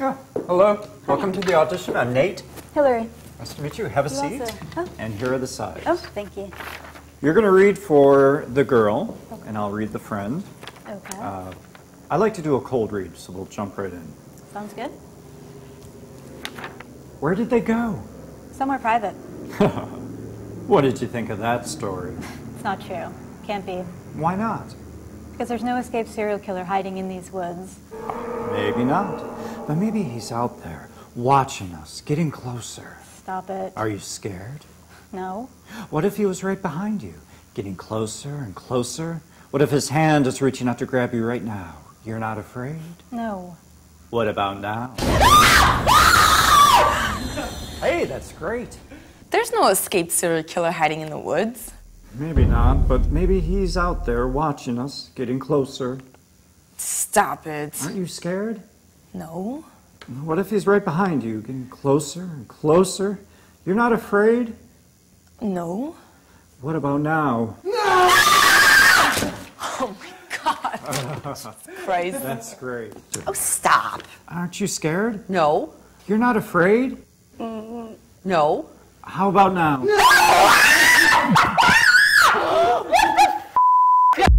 Oh, hello. Welcome to the audition. I'm Nate. Hillary. Nice to meet you. Have a You seat. oh. And here are the sides. Oh, thank you. You're going to read for the girl, and I'll read the friend. Okay. Uh, I like to do a cold read, so we'll jump right in. Sounds good. Where did they go? Somewhere private. What did you think of that story? It's not true. Can't be. Why not? Because there's no escaped serial killer hiding in these woods. Maybe not. But maybe he's out there, watching us, getting closer. Stop it. Are you scared? No. What if he was right behind you, getting closer and closer? What if his hand is reaching out to grab you right now? You're not afraid? No. What about now? hey, that's great. There's no escaped serial killer hiding in the woods. Maybe not, but maybe he's out there watching us, getting closer. Stop it. Aren't you scared? No. What if he's right behind you, getting closer and closer? You're not afraid? No. What about now? Oh my god. Christ. That's great. Oh, stop. Aren't you scared? No. You're not afraid? Mm, no. How about now?